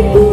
Oh.